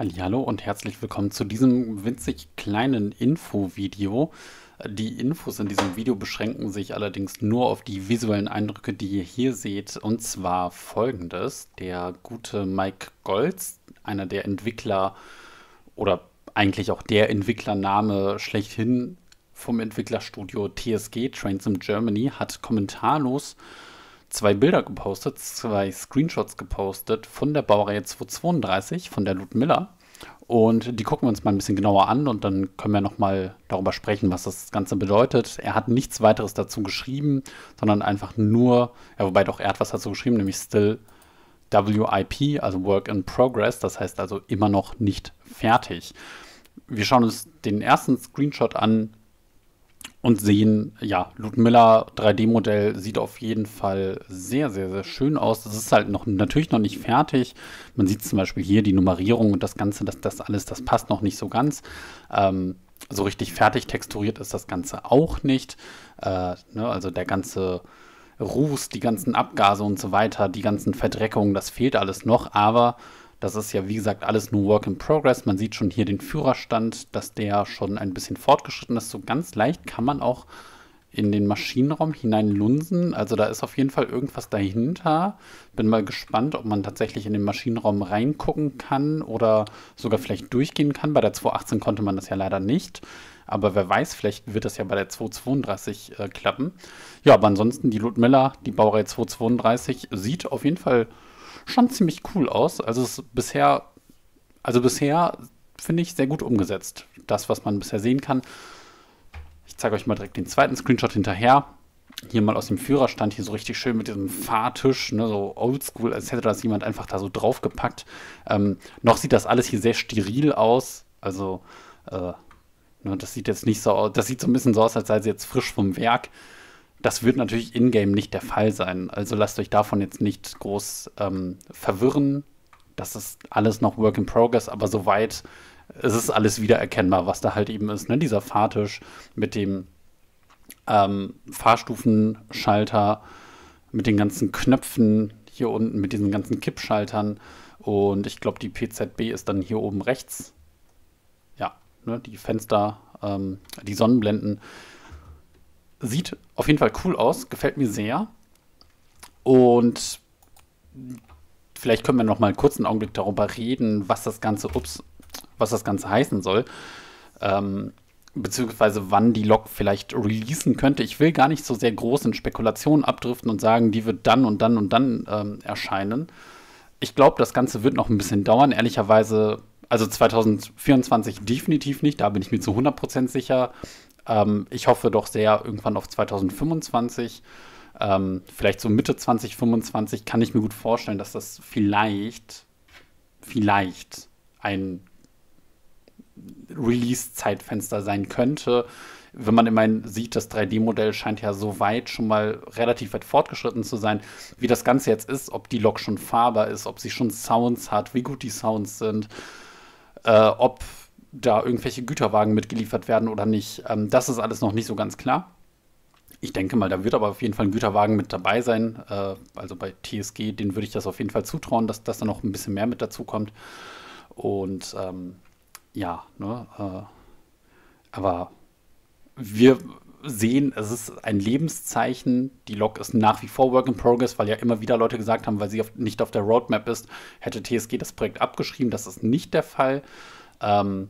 Hallo und herzlich willkommen zu diesem winzig kleinen Info-Video. Die Infos in diesem Video beschränken sich allerdings nur auf die visuellen Eindrücke, die ihr hier seht. Und zwar folgendes. Der gute Mike Golz, einer der Entwickler oder eigentlich auch der Entwicklername schlechthin vom Entwicklerstudio TSG, Trains in Germany, hat kommentarlos zwei Bilder gepostet, zwei Screenshots gepostet von der Baureihe 232 von der Ludmilla. Und die gucken wir uns mal ein bisschen genauer an und dann können wir nochmal darüber sprechen, was das Ganze bedeutet. Er hat nichts weiteres dazu geschrieben, sondern einfach nur, ja, wobei doch er hat was dazu geschrieben, nämlich still WIP, also Work in Progress, das heißt also immer noch nicht fertig. Wir schauen uns den ersten Screenshot an, und sehen, ja, Ludmilla 3D-Modell sieht auf jeden Fall sehr, sehr, sehr schön aus. Das ist halt noch natürlich noch nicht fertig. Man sieht zum Beispiel hier die Nummerierung und das Ganze, das, das alles, das passt noch nicht so ganz. Ähm, so richtig fertig texturiert ist das Ganze auch nicht. Äh, ne, also der ganze Ruß, die ganzen Abgase und so weiter, die ganzen Verdreckungen, das fehlt alles noch, aber das ist ja, wie gesagt, alles nur Work in Progress. Man sieht schon hier den Führerstand, dass der schon ein bisschen fortgeschritten ist. So ganz leicht kann man auch in den Maschinenraum hineinlunsen. Also da ist auf jeden Fall irgendwas dahinter. Bin mal gespannt, ob man tatsächlich in den Maschinenraum reingucken kann oder sogar vielleicht durchgehen kann. Bei der 218 konnte man das ja leider nicht. Aber wer weiß, vielleicht wird das ja bei der 232 äh, klappen. Ja, aber ansonsten die Ludmilla, die Baureihe 232, sieht auf jeden Fall schon ziemlich cool aus. Also es bisher, also bisher finde ich sehr gut umgesetzt. Das, was man bisher sehen kann. Ich zeige euch mal direkt den zweiten Screenshot hinterher. Hier mal aus dem Führerstand, hier so richtig schön mit diesem Fahrtisch, ne, so oldschool, als hätte das jemand einfach da so draufgepackt. Ähm, noch sieht das alles hier sehr steril aus. Also, äh, ne, das sieht jetzt nicht so aus, das sieht so ein bisschen so aus, als sei sie jetzt frisch vom Werk. Das wird natürlich in-game nicht der Fall sein. Also lasst euch davon jetzt nicht groß ähm, verwirren. Das ist alles noch Work in Progress, aber soweit es ist alles wiedererkennbar, was da halt eben ist. Ne? Dieser Fahrtisch mit dem ähm, Fahrstufenschalter, mit den ganzen Knöpfen hier unten, mit diesen ganzen Kippschaltern. Und ich glaube, die PZB ist dann hier oben rechts. Ja, ne? die Fenster, ähm, die Sonnenblenden Sieht auf jeden Fall cool aus, gefällt mir sehr. Und vielleicht können wir noch mal einen kurzen Augenblick darüber reden, was das Ganze, ups, was das Ganze heißen soll. Ähm, beziehungsweise wann die Lok vielleicht releasen könnte. Ich will gar nicht so sehr groß in Spekulationen abdriften und sagen, die wird dann und dann und dann ähm, erscheinen. Ich glaube, das Ganze wird noch ein bisschen dauern. Ehrlicherweise, also 2024 definitiv nicht, da bin ich mir zu 100% sicher. Ähm, ich hoffe doch sehr irgendwann auf 2025. Ähm, vielleicht so Mitte 2025 kann ich mir gut vorstellen, dass das vielleicht, vielleicht ein Release-Zeitfenster sein könnte. Wenn man immerhin sieht, das 3D-Modell scheint ja so weit schon mal relativ weit fortgeschritten zu sein, wie das Ganze jetzt ist, ob die Lok schon fahrbar ist, ob sie schon Sounds hat, wie gut die Sounds sind, äh, ob da irgendwelche Güterwagen mitgeliefert werden oder nicht. Ähm, das ist alles noch nicht so ganz klar. Ich denke mal, da wird aber auf jeden Fall ein Güterwagen mit dabei sein. Äh, also bei TSG, den würde ich das auf jeden Fall zutrauen, dass, dass da noch ein bisschen mehr mit dazu kommt. Und ähm, ja, ne, äh, aber wir sehen, es ist ein Lebenszeichen. Die Lok ist nach wie vor Work in Progress, weil ja immer wieder Leute gesagt haben, weil sie auf, nicht auf der Roadmap ist, hätte TSG das Projekt abgeschrieben. Das ist nicht der Fall. Ähm,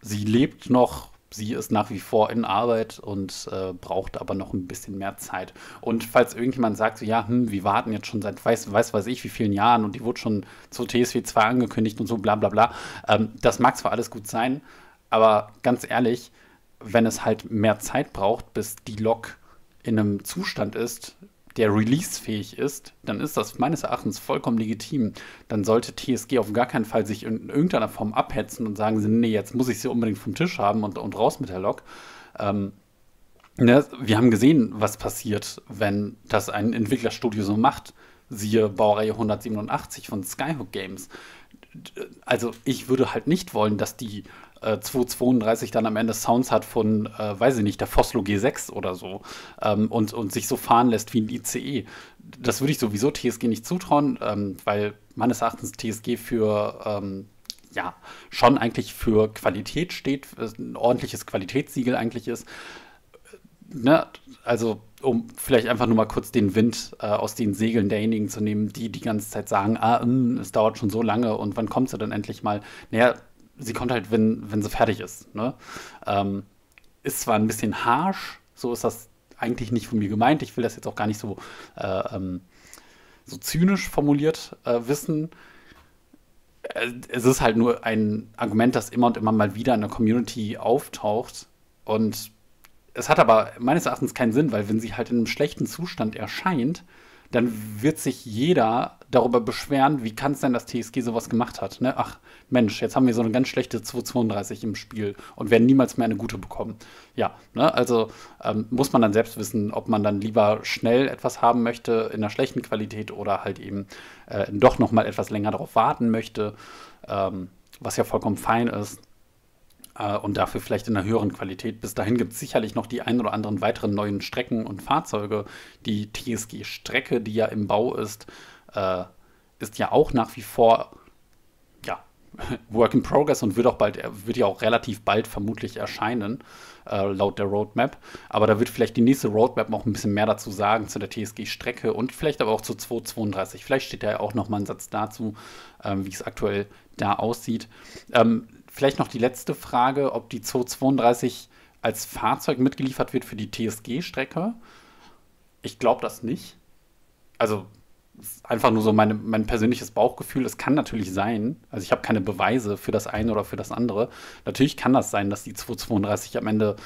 sie lebt noch, sie ist nach wie vor in Arbeit und äh, braucht aber noch ein bisschen mehr Zeit. Und falls irgendjemand sagt, so, ja, hm, wir warten jetzt schon seit weiß, weiß weiß ich wie vielen Jahren und die wurde schon zu TSW 2 angekündigt und so, bla bla bla, ähm, das mag zwar alles gut sein, aber ganz ehrlich, wenn es halt mehr Zeit braucht, bis die Lok in einem Zustand ist, der releasefähig ist, dann ist das meines Erachtens vollkommen legitim. Dann sollte TSG auf gar keinen Fall sich in irgendeiner Form abhetzen und sagen, nee, jetzt muss ich sie unbedingt vom Tisch haben und, und raus mit der Lok. Ähm, ne, wir haben gesehen, was passiert, wenn das ein Entwicklerstudio so macht. Siehe Baureihe 187 von Skyhook Games. Also ich würde halt nicht wollen, dass die äh, 232 dann am Ende Sounds hat von, äh, weiß ich nicht, der Foslo G6 oder so ähm, und, und sich so fahren lässt wie ein ICE. Das würde ich sowieso TSG nicht zutrauen, ähm, weil meines Erachtens TSG für ähm, ja schon eigentlich für Qualität steht, ein ordentliches Qualitätssiegel eigentlich ist. Ne? Also um vielleicht einfach nur mal kurz den Wind äh, aus den Segeln derjenigen zu nehmen, die die ganze Zeit sagen, ah, mh, hm, es dauert schon so lange und wann kommt sie denn endlich mal? Naja, sie kommt halt, wenn, wenn sie fertig ist. Ne? Ähm, ist zwar ein bisschen harsh, so ist das eigentlich nicht von mir gemeint. Ich will das jetzt auch gar nicht so, äh, ähm, so zynisch formuliert äh, wissen. Äh, es ist halt nur ein Argument, das immer und immer mal wieder in der Community auftaucht. Und es hat aber meines Erachtens keinen Sinn, weil wenn sie halt in einem schlechten Zustand erscheint, dann wird sich jeder darüber beschweren, wie kann es sein, dass TSG sowas gemacht hat. Ne? Ach Mensch, jetzt haben wir so eine ganz schlechte 232 im Spiel und werden niemals mehr eine gute bekommen. Ja, ne? also ähm, muss man dann selbst wissen, ob man dann lieber schnell etwas haben möchte in einer schlechten Qualität oder halt eben äh, doch noch mal etwas länger darauf warten möchte, ähm, was ja vollkommen fein ist äh, und dafür vielleicht in einer höheren Qualität. Bis dahin gibt es sicherlich noch die ein oder anderen weiteren neuen Strecken und Fahrzeuge. Die TSG-Strecke, die ja im Bau ist, äh, ist ja auch nach wie vor ja, Work in Progress und wird auch bald, wird ja auch relativ bald vermutlich erscheinen, äh, laut der Roadmap. Aber da wird vielleicht die nächste Roadmap auch ein bisschen mehr dazu sagen, zu der TSG-Strecke und vielleicht aber auch zu 232. Vielleicht steht da ja auch noch mal ein Satz dazu, ähm, wie es aktuell da aussieht. Ähm, Vielleicht noch die letzte Frage, ob die 232 als Fahrzeug mitgeliefert wird für die TSG-Strecke. Ich glaube das nicht. Also einfach nur so meine, mein persönliches Bauchgefühl. Es kann natürlich sein, also ich habe keine Beweise für das eine oder für das andere. Natürlich kann das sein, dass die 232 am Ende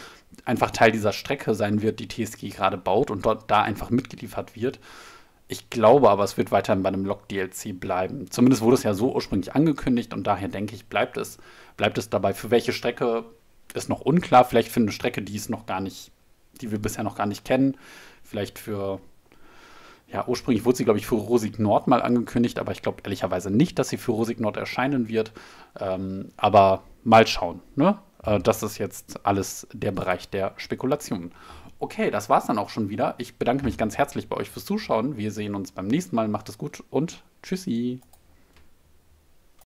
einfach Teil dieser Strecke sein wird, die TSG gerade baut und dort da einfach mitgeliefert wird. Ich glaube aber, es wird weiterhin bei einem Log-DLC bleiben. Zumindest wurde es ja so ursprünglich angekündigt und daher denke ich, bleibt es, bleibt es dabei. Für welche Strecke ist noch unklar. Vielleicht für eine Strecke, die es noch gar nicht, die wir bisher noch gar nicht kennen. Vielleicht für, ja, ursprünglich wurde sie, glaube ich, für Rosig Nord mal angekündigt, aber ich glaube ehrlicherweise nicht, dass sie für Rosig Nord erscheinen wird. Ähm, aber mal schauen. Ne? Äh, das ist jetzt alles der Bereich der Spekulation. Okay, das war's dann auch schon wieder. Ich bedanke mich ganz herzlich bei euch fürs Zuschauen. Wir sehen uns beim nächsten Mal. Macht es gut und tschüssi.